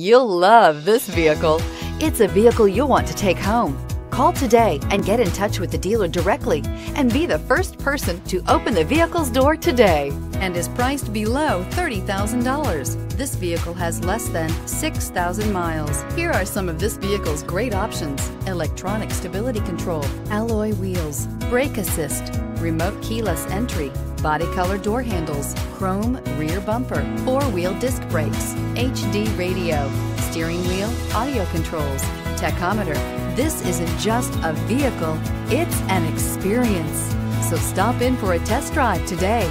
You'll love this vehicle. It's a vehicle you'll want to take home. Call today and get in touch with the dealer directly and be the first person to open the vehicle's door today and is priced below $30,000. This vehicle has less than 6,000 miles. Here are some of this vehicle's great options. Electronic stability control, alloy wheels, brake assist, remote keyless entry, body color door handles, chrome rear bumper, four-wheel disc brakes, HD radio, steering wheel, audio controls, tachometer. This isn't just a vehicle, it's an experience. So stop in for a test drive today.